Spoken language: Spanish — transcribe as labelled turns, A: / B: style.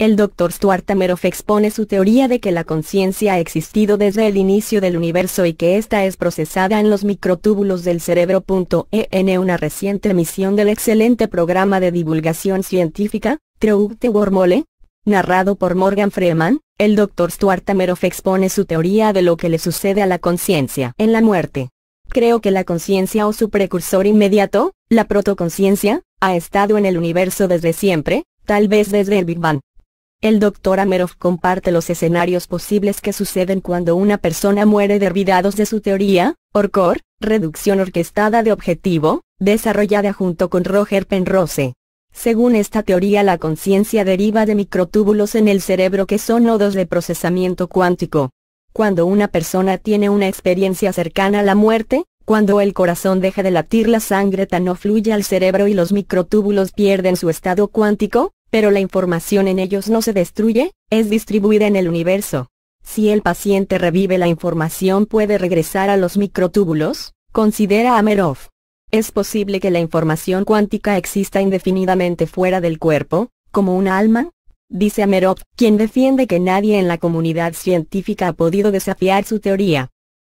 A: El Dr. Stuart Ameroff expone su teoría de que la conciencia ha existido desde el inicio del universo y que ésta es procesada en los microtúbulos del cerebro. En una reciente emisión del excelente programa de divulgación científica, Through the Wormhole, narrado por Morgan Freeman, el Dr. Stuart Ameroff expone su teoría de lo que le sucede a la conciencia en la muerte. Creo que la conciencia o su precursor inmediato, la protoconciencia, ha estado en el universo desde siempre, tal vez desde el Big Bang. El Dr. Ameroff comparte los escenarios posibles que suceden cuando una persona muere derribados de su teoría, ORCOR, reducción orquestada de objetivo, desarrollada junto con Roger Penrose. Según esta teoría la conciencia deriva de microtúbulos en el cerebro que son nodos de procesamiento cuántico. Cuando una persona tiene una experiencia cercana a la muerte, cuando el corazón deja de latir la sangre no fluye al cerebro y los microtúbulos pierden su estado cuántico, pero la información en ellos no se destruye, es distribuida en el universo. Si el paciente revive la información puede regresar a los microtúbulos, considera Amerov. Es posible que la información cuántica exista indefinidamente fuera del cuerpo, como un alma, dice Amerov, quien defiende que nadie en la comunidad científica ha podido desafiar su teoría.